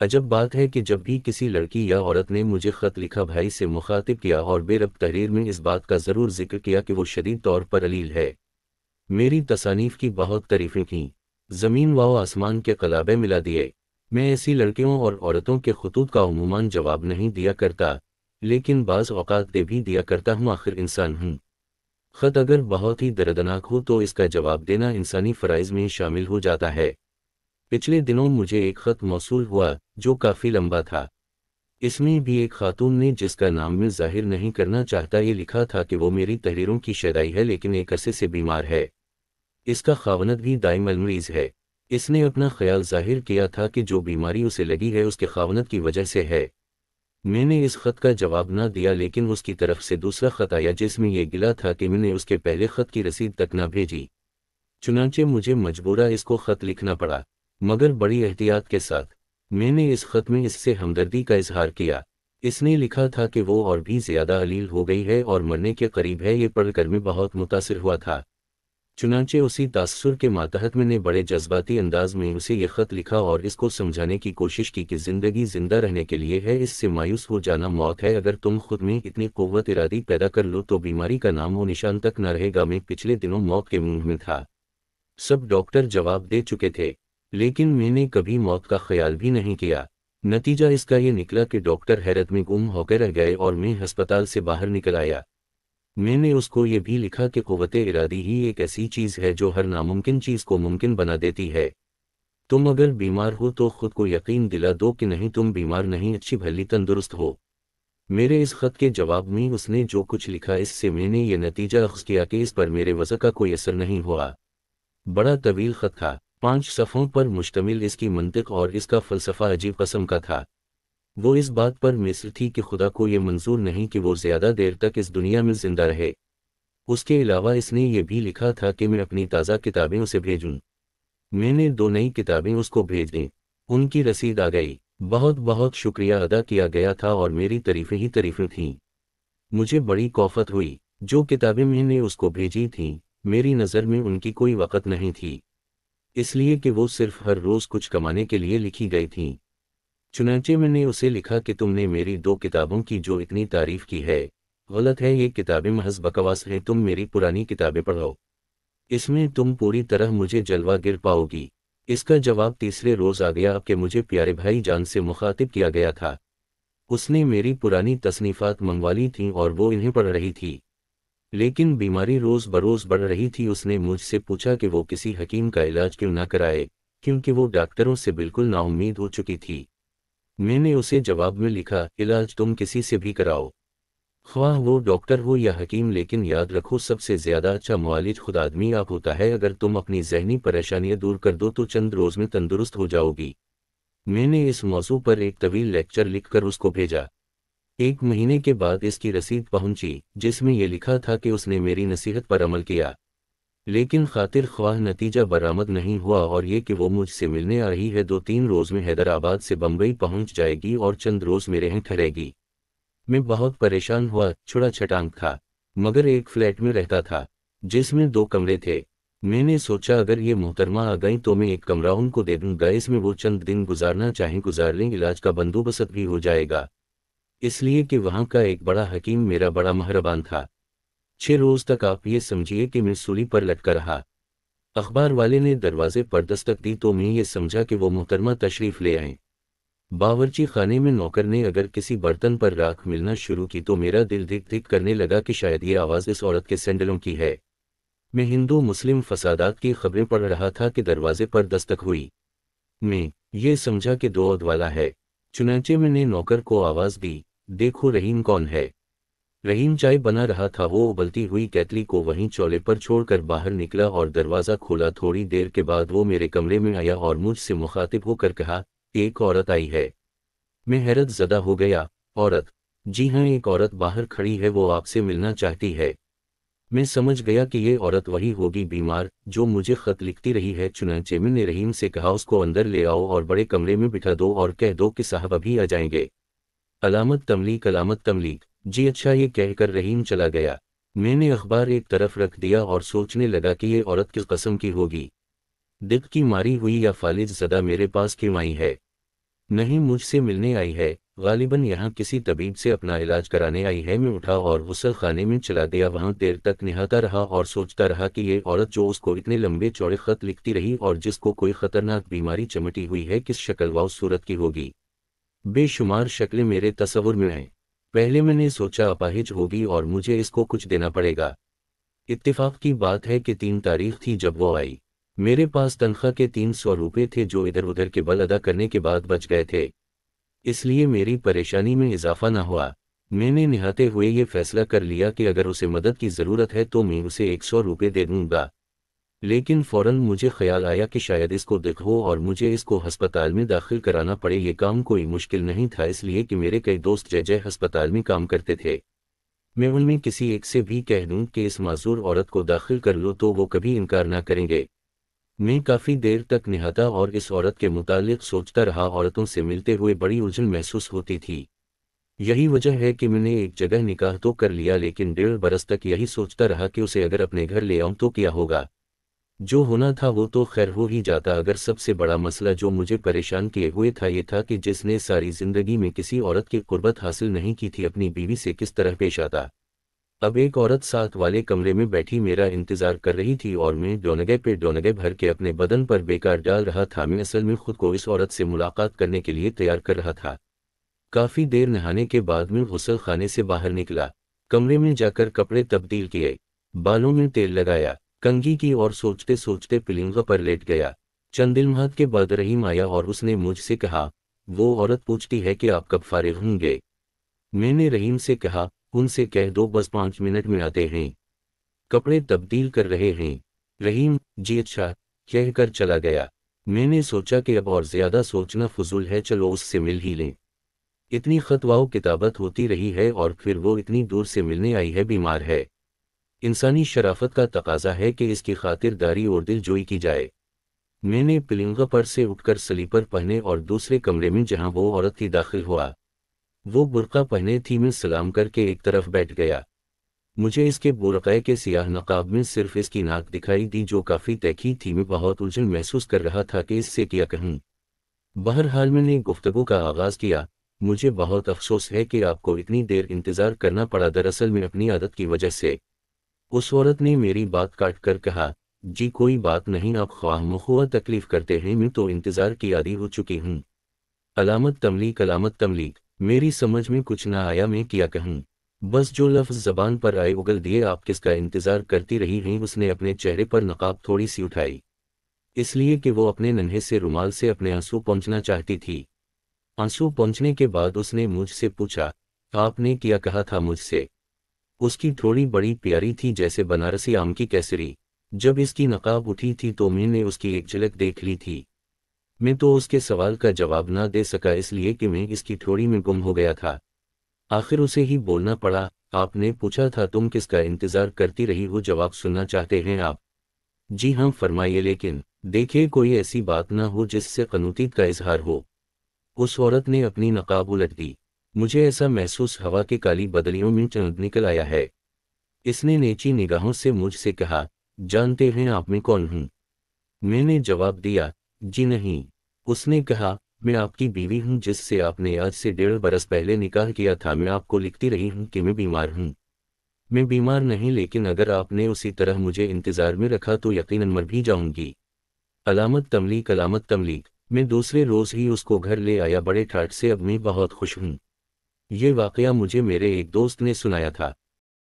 अजब बात है कि जब भी किसी लड़की या औरत ने मुझे ख़त लिखा भाई से मुखातिब किया और बेरब तहरीर में इस बात का ज़रूर ज़िक्र किया कि वो शदीद तौर पर अलील है। मेरी तसानीफ की बहुत तारीफ़ें की। ज़मीन व आसमान के कलाबे मिला दिए। मैं ऐसी लड़कियों और औरतों के खतूत का उमूमान जवाब नहीं दिया करता, लेकिन बाज़ अवकात दे भी दिया करता हूँ, आखिर इंसान हूँ। ख़त अगर बहुत ही दर्दनाक हो तो इसका जवाब देना इंसानी फ़राइज़ में शामिल हो जाता है। पिछले दिनों मुझे एक ख़त मौसू हुआ, जो काफ़ी लंबा था। इसमें भी एक खातून ने जिसका नाम मैं ज़ाहिर नहीं करना चाहता, ये लिखा था कि वो मेरी तहरीरों की शदाई है, लेकिन एक अरसे से बीमार है। इसका खावनत भी दाइम मरीज़ है। इसने अपना ख्याल ज़ाहिर किया था कि जो बीमारी उसे लगी है, उसके खावनत की वजह से है। मैंने इस खत का जवाब ना दिया, लेकिन उसकी तरफ़ से दूसरा खत आया, जिसमें यह गिला था कि मैंने उसके पहले खत की रसीद तक ना भेजी। चुनाचे मुझे मजबूरा इसको खत लिखना पड़ा। मगर बड़ी एहतियात के साथ। मैंने इस खत में इससे हमदर्दी का इजहार किया। इसने लिखा था कि वो और भी ज़्यादा अलील हो गई है और मरने के करीब है, ये पढ़कर मैं बहुत मुतासर हुआ था। चुनाचे उसी तासुर के मातहत मैंने बड़े जज्बाती अंदाज में उसे ये ख़त लिखा और इसको समझाने की कोशिश की कि ज़िंदगी ज़िंदा रहने के लिए है, इससे मायूस हो जाना मौत है। अगर तुम खुद में इतनी कुत इरादी पैदा कर लो तो बीमारी का नाम वो निशान तक न रहेगा। मैं पिछले दिनों मौत के मुँह में था। सब डॉक्टर जवाब दे चुके थे। लेकिन मैंने कभी मौत का ख्याल भी नहीं किया। नतीजा इसका ये निकला कि डॉक्टर हैरत में गुम होकर रह गए और मैं अस्पताल से बाहर निकल आया। मैंने उसको ये भी लिखा कि क़वत इरादी ही एक ऐसी चीज़ है जो हर नामुमकिन चीज़ को मुमकिन बना देती है। तुम अगर बीमार हो तो खुद को यकीन दिला दो कि नहीं तुम बीमार नहीं, अच्छी भली तंदुरुस्त हो। मेरे इस ख़त के जवाब में उसने जो कुछ लिखा इससे मैंने ये नतीजा अख्स किया कि इस पर मेरे वज़ह का कोई असर नहीं हुआ। बड़ा तवील ख़त था। पाँच सफ़ों पर मुश्तमिल इसकी मंतिक और इसका फ़लसफ़ा अजीब कस्म का था। वो इस बात पर मिस्र थी कि खुदा को ये मंजूर नहीं कि वो ज़्यादा देर तक इस दुनिया में ज़िंदा रहे। उसके अलावा इसने ये भी लिखा था कि मैं अपनी ताज़ा किताबें उसे भेजूं। मैंने दो नई किताबें उसको भेज दी। उनकी रसीद आ गई। बहुत बहुत शुक्रिया अदा किया गया था और मेरी तरीफ़ें ही तरीफ़ें थीं। मुझे बड़ी कौफत हुई। जो किताबें मैंने उसको भेजी थीं, मेरी नज़र में उनकी कोई वक़्त नहीं थी। इसलिए कि वो सिर्फ़ हर रोज़ कुछ कमाने के लिए लिखी गई थीं। चुनाचे मैंने उसे लिखा कि तुमने मेरी दो किताबों की जो इतनी तारीफ़ की है, गलत है ये किताबें महज बकवास है, तुम मेरी पुरानी किताबें पढ़ो इसमें तुम पूरी तरह मुझे जलवा गिर पाओगी। इसका जवाब तीसरे रोज आ गया कि मुझे प्यारे भाई जान से मुखातिब किया गया था। उसने मेरी पुरानी तसनीफात मंगवा ली थीं और वो इन्हें पढ़ रही थी। लेकिन बीमारी रोज बरोज बढ़ रही थी, उसने मुझसे पूछा कि वो किसी हकीम का इलाज क्यों ना कराए, क्योंकि वो डॉक्टरों से बिल्कुल नाउमीद हो चुकी थी। मैंने उसे जवाब में लिखा, इलाज तुम किसी से भी कराओ। ख्वाह, वो डॉक्टर हो या हकीम, लेकिन याद रखो, सबसे ज़्यादा अच्छा मुआलिज खुद आदमी आप होता है, अगर तुम अपनी जहनी परेशानियाँ दूर कर दो तो चंद रोज में तंदुरुस्त हो जाओगी। मैंने इस मौजू पर एक तवील लेक्चर लिखकर उसको भेजा। एक महीने के बाद इसकी रसीद पहुँची, जिसमें यह लिखा था कि उसने मेरी नसीहत पर अमल किया। लेकिन खातिर ख्वाह नतीजा बरामद नहीं हुआ और ये कि वो मुझसे मिलने आ रही है दो तीन रोज में हैदराबाद से बम्बई पहुँच जाएगी और चंद रोज मेरे यहाँ ठहरेगी। मैं बहुत परेशान हुआ, छुड़ा छटांग था, मगर एक फ्लैट में रहता था, जिसमें दो कमरे थे। मैंने सोचा, अगर ये मोहतरमा आ गई तो मैं एक कमरा उनको दे दूँगा, इसमें वो चंद दिन गुजारना चाहें, गुजार लें, इलाज का बंदोबस्त भी हो जाएगा। इसलिए कि वहाँ का एक बड़ा हकीम मेरा बड़ा मेहरबान था। छह रोज तक आप ये समझिए कि मैं सूली पर लटका रहा। अखबार वाले ने दरवाजे पर दस्तक दी तो मैं ये समझा कि वो मुहतरमा तशरीफ़ ले आए। बावरची खाने में नौकर ने अगर किसी बर्तन पर राख मिलना शुरू की तो मेरा दिल धिक धिक करने लगा कि शायद ये आवाज़ इस औरत के सैंडलों की है। मैं हिंदू मुस्लिम फसादात की खबरें पढ़ रहा था कि दरवाजे पर दस्तक हुई। मैं ये समझा कि दो वाला है। चुनाचे मैंने नौकर को आवाज़ दी। देखो रहीम कौन है। रहीम चाय बना रहा था, वो उबलती हुई कैतली को वहीं चौले पर छोड़कर बाहर निकला और दरवाज़ा खोला। थोड़ी देर के बाद वो मेरे कमरे में आया और मुझसे मुखातिब होकर कहा, एक औरत आई है। मैं हैरत ज़दा हो गया। औरत। जी हाँ एक औरत बाहर खड़ी है, वो आपसे मिलना चाहती है। मैं समझ गया कि ये औरत वही होगी बीमार, जो मुझे खत लिखती रही है। चुनाचे मैंने रहीम से कहा, उसको अंदर ले आओ और बड़े कमरे में बिठा दो और कह दो कि साहब अभी आ जाएँगे। अलामत तमलीक अलामत तमलीक जी अच्छा ये कहकर रहीम चला गया। मैंने अखबार एक तरफ़ रख दिया और सोचने लगा कि ये औरत किस कसम की होगी। दिक की मारी हुई या फालिज सदा मेरे पास क्यों आई है? नहीं मुझसे मिलने आई है। गालिबन यहाँ किसी तबीब से अपना इलाज कराने आई है। मैं उठा और गुसल खाने में चला गया। वहाँ देर तक निहाता रहा और सोचता रहा कि ये औरत जो उसको इतने लंबे चौड़े खत लिखती रही और जिसको कोई खतरनाक बीमारी चमटी हुई है, किस शक्ल व सूरत की होगी? बेशुमार शक्लें मेरे तस्वुर में आए पहले मैंने सोचा अपाहिज होगी और मुझे इसको कुछ देना पड़ेगा। इत्तेफाक की बात है कि तीन तारीख थी जब वो आई। मेरे पास तनख्वाह के तीन सौ रुपये थे जो इधर उधर के बल अदा करने के बाद बच गए थे। इसलिए मेरी परेशानी में इजाफा न हुआ। मैंने निहाते हुए ये फैसला कर लिया कि अगर उसे मदद की ज़रूरत है तो मैं उसे एक सौ रुपये दे दूँगा। लेकिन फ़ौरन मुझे ख्याल आया कि शायद इसको देखो और मुझे इसको हस्पताल में दाखिल कराना पड़े। ये काम कोई मुश्किल नहीं था, इसलिए कि मेरे कई दोस्त जय जय अस्पताल में काम करते थे। मैं उनमें किसी एक से भी कह दूँ कि इस माजूर औरत को दाखिल कर लो तो वो कभी इनकार ना करेंगे। मैं काफ़ी देर तक निहाता और इस औरत के मुतालिक सोचता रहा, औरतों से मिलते हुए बड़ी उलझन महसूस होती थी। यही वजह है कि मैंने एक जगह निकाह तो कर लिया, लेकिन डेढ़ बरस तक यही सोचता रहा कि उसे अगर अपने घर ले आऊँ तो क्या होगा। जो होना था वो तो खैर हो ही जाता, अगर सबसे बड़ा मसला जो मुझे परेशान किए हुए था ये था कि जिसने सारी ज़िंदगी में किसी औरत की कुर्बत हासिल नहीं की थी, अपनी बीवी से किस तरह पेश आता। अब एक औरत साथ वाले कमरे में बैठी मेरा इंतज़ार कर रही थी और मैं डोनगे पे डोनगे भर के अपने बदन पर बेकार डाल रहा था, मैं असल में खुद को इस औरत से मुलाकात करने के लिए तैयार कर रहा था। काफ़ी देर नहाने के बाद मैं गुसल खाने से बाहर निकला, कमरे में जाकर कपड़े तब्दील किए, बालों में तेल लगाया कंगी की और सोचते सोचते पिलिंग पर लेट गया। चंद दिन के बाद रहीम आया और उसने मुझसे कहा, वो औरत पूछती है कि आप कब फारिग होंगे? मैंने रहीम से कहा, उनसे कह दो, बस पाँच मिनट में आते हैं। कपड़े तब्दील कर रहे हैं। रहीम, जी अच्छा। कहकर चला गया। मैंने सोचा कि अब और ज़्यादा सोचना फजूल है, चलो उससे मिल ही लें। इतनी खतवाओ किताबत होती रही है और फिर वो इतनी दूर से मिलने आई है, बीमार है। इंसानी शराफत का तकाजा है कि इसकी खातिरदारी और दिल जोई की जाए। मैंने पिलिंगा पर से उठकर स्लीपर पहने और दूसरे कमरे में जहाँ वो औरत थी दाखिल हुआ। वो बुरका पहने थी मैं सलाम करके एक तरफ़ बैठ गया। मुझे इसके बुरक़े के सियाह नकाब में सिर्फ़ इसकी नाक दिखाई दी जो काफ़ी तैखी थी। मैं बहुत उलझन महसूस कर रहा था कि इससे क्या कहूँ। बहरहाल मैंने गुफ्तगु का आगाज़ किया। मुझे बहुत अफसोस है कि आपको इतनी देर इंतज़ार करना पड़ा। दरअसल में अपनी आदत की वजह से उस औरत ने मेरी बात काट कर कहा, जी कोई बात नहीं, आप ख्वाह तकलीफ़ करते हैं, मैं तो इंतज़ार की आदि हो चुकी हूँ। अलामत तमलीक अलामत तमलीक मेरी समझ में कुछ ना आया, मैं क्या कहूँ? बस जो लफ्ज जबान पर आए, उगल दिए, आप किसका इंतज़ार करती रही हैं? उसने अपने चेहरे पर नकाब थोड़ी सी उठाई। इसलिए कि वो अपने नन्हे से रुमाल से अपने आँसू पहुँचना चाहती थी। आँसू पहुँचने के बाद उसने मुझसे पूछा, आपने क्या कहा था मुझसे? उसकी थोड़ी बड़ी प्यारी थी जैसे बनारसी आम की कैसरी। जब इसकी नकाब उठी थी तो मैंने उसकी एक झलक देख ली थी। मैं तो उसके सवाल का जवाब ना दे सका इसलिए कि मैं इसकी थोड़ी में गुम हो गया था। आखिर उसे ही बोलना पड़ा, आपने पूछा था तुम किसका इंतज़ार करती रही हो जवाब सुनना चाहते हैं आप। जी हाँ फरमाइए, लेकिन देखिए कोई ऐसी बात ना हो जिससे कनूतीत का इजहार हो। उस औरत ने अपनी नकाब उलट दी। मुझे ऐसा महसूस हवा के काली बदलियों में चंद निकल आया है। इसने नेची निगाहों से मुझसे कहा, जानते हैं आप में कौन हूँ? मैंने जवाब दिया, जी नहीं। उसने कहा, मैं आपकी बीवी हूँ जिससे आपने आज से डेढ़ बरस पहले निकाह किया था। मैं आपको लिखती रही हूँ कि मैं बीमार हूँ। मैं बीमार नहीं, लेकिन अगर आपने उसी तरह मुझे इंतज़ार में रखा तो यकीनन मर भी जाऊँगी। अलामत तमलीक अलामत तमलीक मैं दूसरे रोज ही उसको घर ले आया। बड़े ठाट से अब मैं बहुत खुश हूँ। ये वाकया मुझे मेरे एक दोस्त ने सुनाया था।